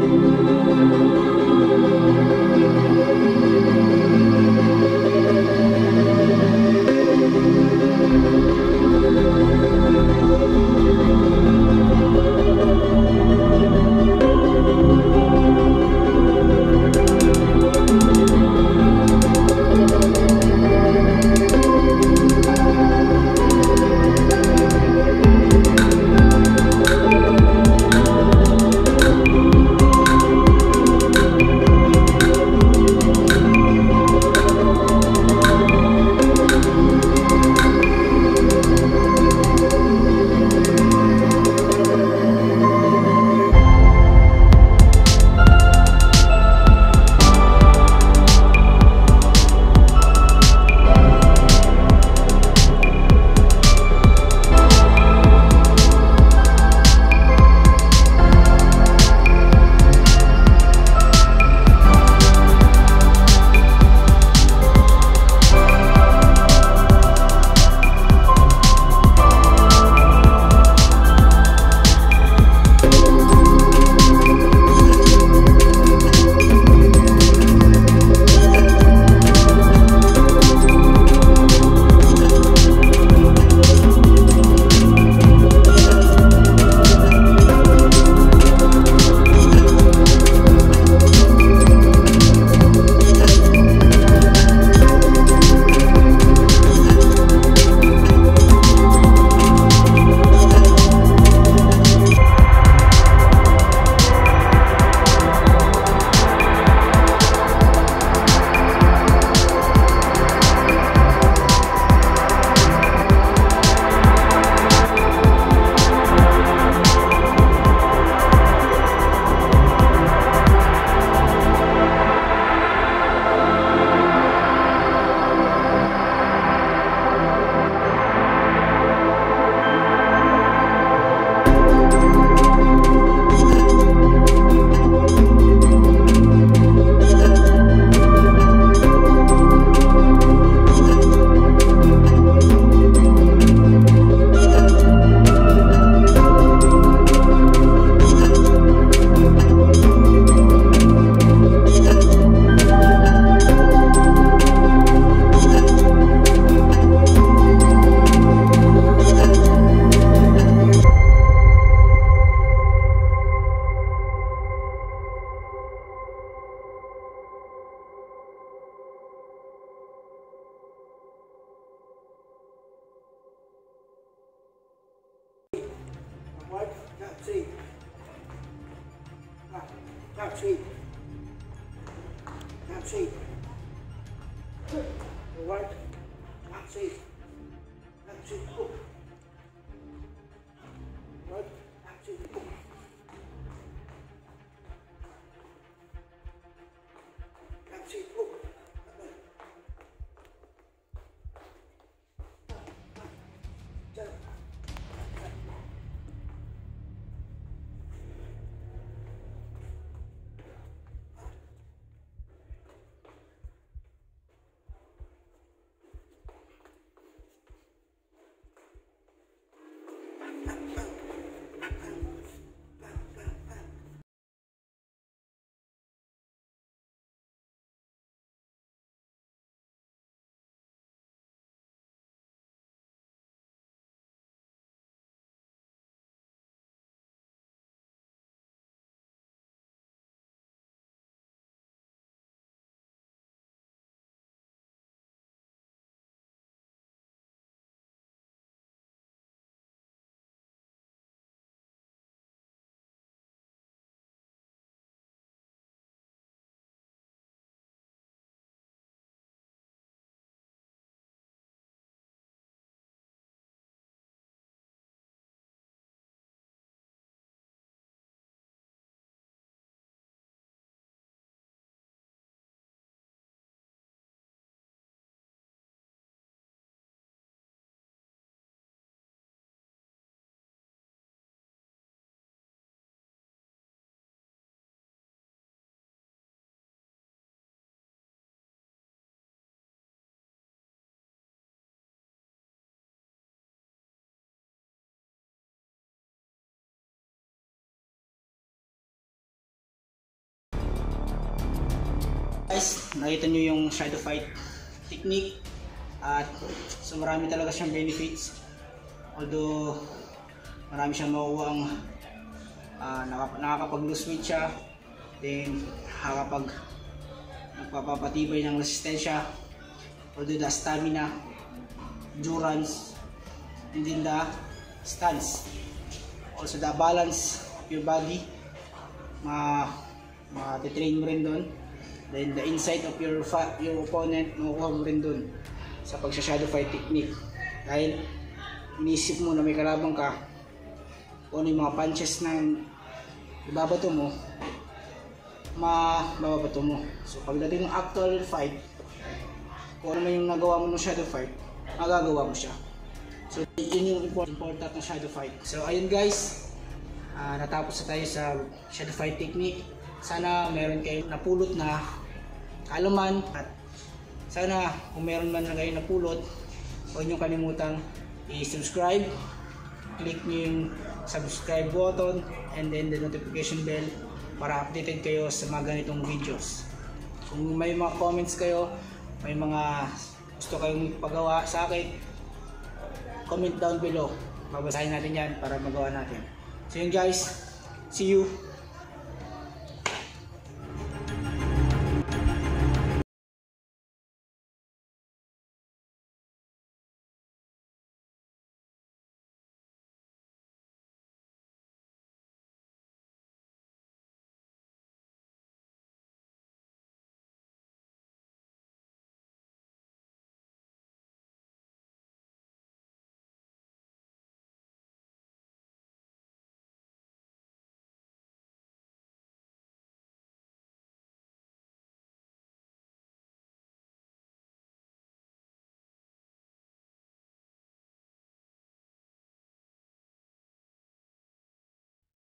you. What? that's it. That, that's it. That's it. All right, that's it. That's it. Guys, nakita nyo yung shadow fight technique at so marami talaga siyang benefits. Although marami siyang makuha ang uh, nakakapag-lose weight siya. Then nakakapag nagpapapatibay ng resistensya. Although the stamina endurance and then the stance. Also the balance of your body. Ma ma-train mo rin doon then the insight of your fa- your opponent makukuha mo rin doon sa pagsha-shadow fight technique. Dahil inisip mo na may kalabang ka kung ano yung mga punches na ibabato mo mababato mo. So pagdating ng actual fight kung ano man yung nagawa mo ng shadow fight magagawa mo siya. So yun yung important, important ng shadow fight. So ayun guys ah, natapos na tayo sa shadow fight technique sana meron kayo napulot na kaalaman at sana kung meron man na kayo napulot huwag nyo kalimutang i-subscribe. Click nyo yung subscribe button and then the notification bell para updated kayo sa mga ganitong videos. Kung may mga comments kayo may mga gusto kayong pagawa sa akin comment down below. Babasahin natin yan para magawa natin. So yun guys. See you